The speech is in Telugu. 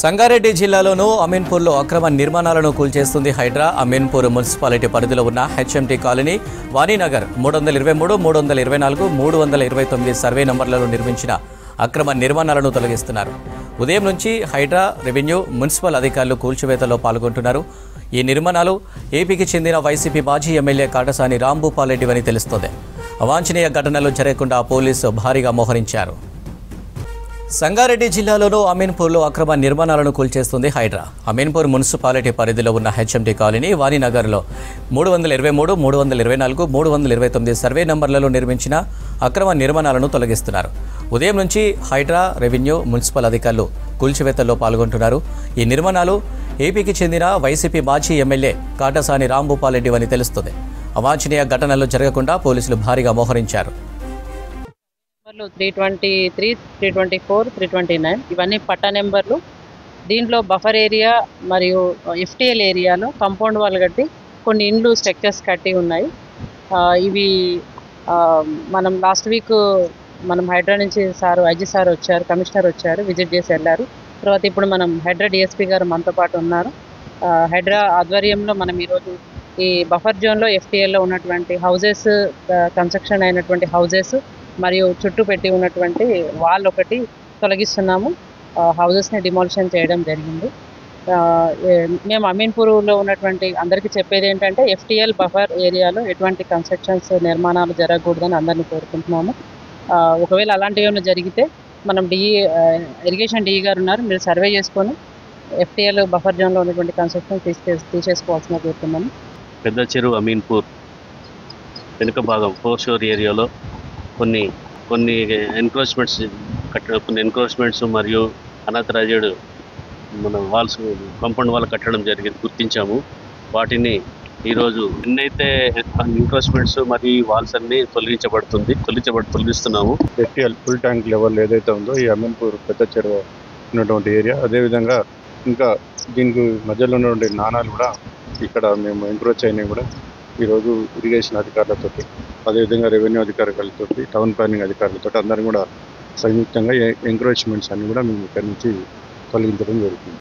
సంగారెడ్డి జిల్లాలోనూ అమీన్పూర్లో అక్రమ నిర్మాణాలను కూల్చేస్తుంది హైడ్రా. అమీన్పూర్ మున్సిపాలిటీ పరిధిలో ఉన్న హెచ్ఎంటీ కాలనీ వాణినగర్ మూడు వందల ఇరవై మూడు మూడు వందల ఇరవై నాలుగు మూడు వందల ఇరవై తొమ్మిది సర్వే నంబర్లలో నిర్మించిన అక్రమ నిర్మాణాలను తొలగిస్తున్నారు. ఉదయం నుంచి హైడ్రా రెవెన్యూ మున్సిపల్ అధికారులు కూల్చివేతలో పాల్గొంటున్నారు. ఈ నిర్మాణాలు ఏపీకి చెందిన వైసీపీ మాజీ ఎమ్మెల్యే కాటసాని రాంభూపాలరెడ్డివని తెలుస్తోంది. అవాంఛనీయ ఘటనలు జరగకుండా పోలీసు భారీగా మోహరించారు. సంగారెడ్డి జిల్లాలోనూ అమీన్పూర్లో అక్రమ నిర్మాణాలను కూల్చేస్తుంది హైడ్రా. అమీన్పూర్ మున్సిపాలిటీ పరిధిలో ఉన్న హెచ్ఎండి కాలనీ వాణినగర్లో మూడు వందల ఇరవై మూడు మూడు వందల ఇరవై నాలుగు మూడు వందల ఇరవై తొమ్మిది సర్వే నంబర్లలో నిర్మించిన అక్రమ నిర్మాణాలను తొలగిస్తున్నారు. ఉదయం నుంచి హైడ్రా రెవెన్యూ మున్సిపల్ అధికారులు కూల్చివేతల్లో పాల్గొంటున్నారు. ఈ నిర్మాణాలు ఏపీకి చెందిన వైసీపీ మాజీ ఎమ్మెల్యే కాటసాని రాంభూపాలరెడ్డి అని తెలుస్తుంది. అవాంఛనీయ ఘటనలు జరగకుండా పోలీసులు భారీగా మోహరించారు. నెంబర్లు three twenty three three twenty four three twenty nine ఇవన్నీ పట్టా నెంబర్లు. దీంట్లో బఫర్ ఏరియా మరియు ఎఫ్టిఎల్ ఏరియాలో కాంపౌండ్ వాల్ కట్టి కొన్ని ఇండ్లు స్ట్రక్చర్స్ కట్టి ఉన్నాయి. Uh, ఇవి um, మనం లాస్ట్ వీక్ మనం హైడ్రా నుంచి సార్ ఐజీ సార్ వచ్చారు కమిషనర్ వచ్చారు విజిట్ చేసి వెళ్ళారు. తర్వాత ఇప్పుడు మనం హైడ్రా డిఎస్పీ గారు మనతో పాటు ఉన్నారు. Uh, హైడ్రా ఆధ్వర్యంలో మనం ఈరోజు ఈ బఫర్ జోన్లో ఎఫ్టిఎల్లో ఉన్నటువంటి హౌజెస్ కన్స్ట్రక్షన్ uh, అయినటువంటి హౌజెస్ మరియు చుట్టూ పెట్టి ఉన్నటువంటి వాల్ ఒకటి తొలగిస్తున్నాము హౌజెస్ని డిమాలిషన్ చేయడం జరిగింది. మేము అమీన్పూర్లో ఉన్నటువంటి అందరికీ చెప్పేది ఏంటంటే ఎఫ్టిఎల్ బఫర్ ఏరియాలో ఎటువంటి కన్స్ట్రక్షన్స్ నిర్మాణాలు జరగకూడదని అందరినీ కోరుకుంటున్నాము. ఒకవేళ అలాంటివి ఏమైనా జరిగితే మనం డిఈ ఇరిగేషన్ డిఈ గారు ఉన్నారు మీరు సర్వే చేసుకొని ఎఫ్టిఎల్ బఫర్ జోన్లో ఉన్నటువంటి కన్స్ట్రక్షన్ తీసే తీసేసుకోవాల్సిన కోరుతున్నాము. పెద్ద చెరువు అమీన్పూర్ వెనుక భాగం ఫోర్ షోర్ ఏరియాలో కొన్ని కొన్ని ఎన్క్రోచ్మెంట్స్ కట్ట కొన్ని ఎన్క్రోచ్మెంట్స్ మరియు అనాథరాజుడు మన వాల్స్ కంపౌండ్ వాల్ కట్టడం జరిగింది గుర్తించాము. వాటిని ఈరోజు ఎన్నైతే ఎన్క్రోచ్మెంట్స్ మరియు వాల్స్ అన్ని తొలగించబడుతుంది తొలగించబడి తొలగిస్తున్నాము. ఎఫ్టిఎల్ ఫుల్ ట్యాంక్ లెవెల్ ఏదైతే ఉందో ఈ అమీన్పూర్ పెద్ద చెరువు ఉన్నటువంటి ఏరియా. అదేవిధంగా ఇంకా దీనికి మధ్యలో ఉన్నటువంటి నాణాలు కూడా ఇక్కడ మేము ఎంక్రోచ్ అయినవి కూడా ఈరోజు ఇరిగేషన్ అధికారులతో అదేవిధంగా రెవెన్యూ అధికారులతో టౌన్ ప్లానింగ్ అధికారులతో అందరం కూడా సంయుక్తంగా ఎంకరేజ్మెంట్స్ అన్ని కూడా మేము ఇక్కడ నుంచి తొలగించడం జరుగుతుంది.